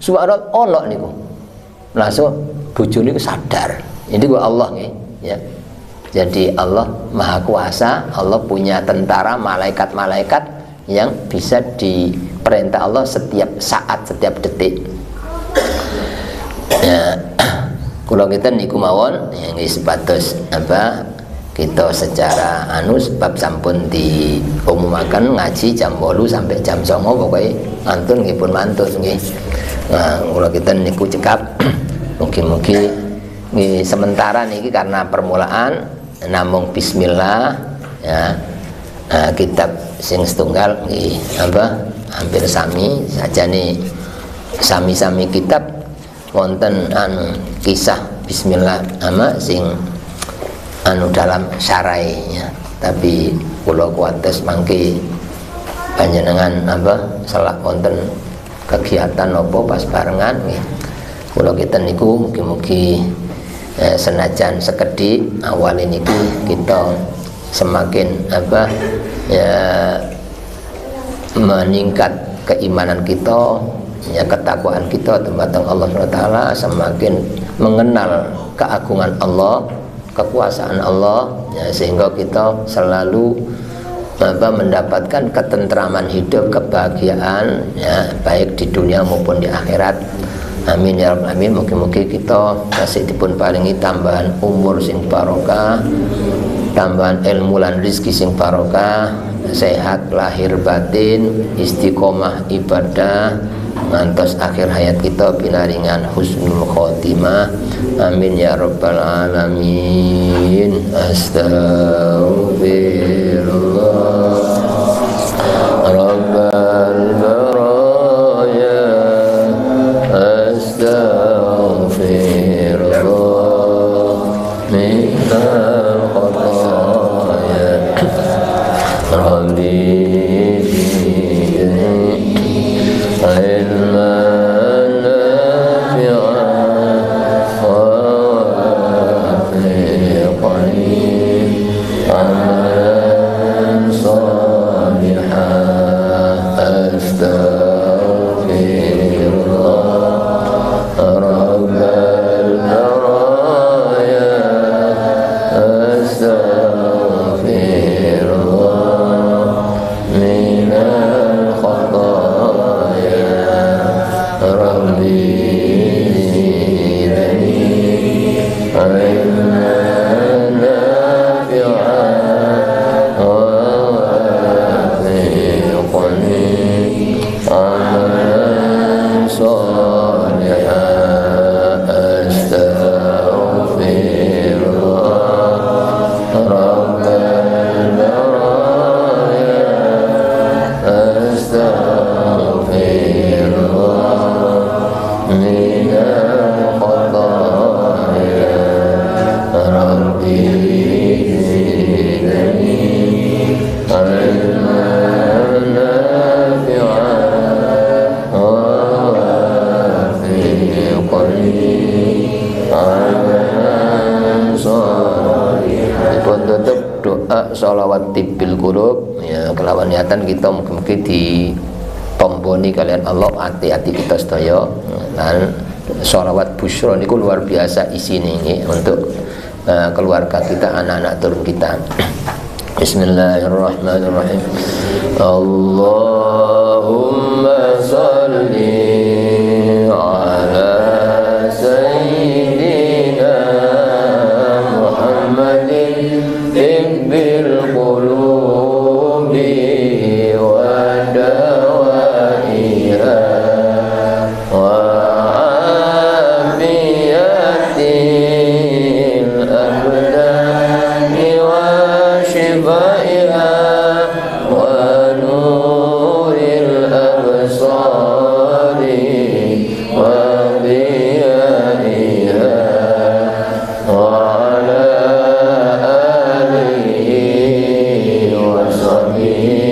subhanallah ono niku. Langsung bojo niku sadar. Ini gua Allah nih, ya. Jadi Allah Maha Kuasa, Allah punya tentara malaikat-malaikat yang bisa diperintah Allah setiap saat, setiap detik. Ya, kalau kita niku mawon yang sebatas apa kita secara anu sebab sampun diumumakan ngaji jam bolu sampai jam songo pokoknya mantun nggih pun mantun nggih. Nah, kalau kita niku cekap mungkin-mungkin sementara niki karena permulaan. Namung bismillah ya. Nah, kitab sing setunggal nggih apa? Hampir sami. Saja nih sami-sami kitab wonten anu kisah bismillah ama sing anu dalam syarai ya. Tapi kula kuates mangke panjenengan apa? Salah wonten kegiatan apa pas barengan nggih kula kita niku mugi-mugi eh, senajan sekedip awal ini kita semakin apa ya meningkat keimanan kita ya ketakwaan kita tentang Allah SWT semakin mengenal keagungan Allah kekuasaan Allah ya, sehingga kita selalu apa mendapatkan ketentraman hidup kebahagiaan ya baik di dunia maupun di akhirat Amin ya rabbal alamin. Mungkin-mungkin kita kasih dipun paringi tambahan umur sing barokah, tambahan ilmu lan rizki sing barokah, sehat lahir batin, istiqomah ibadah, ngantos akhir hayat kita pinaringan husnul khotimah. Amin ya rabbal alamin. Astagfirullah busyra niku luar biasa isi ini untuk uh, keluarga kita anak-anak turun kita. Bismillahirrahmanirrahim. Allahumma salli Amen.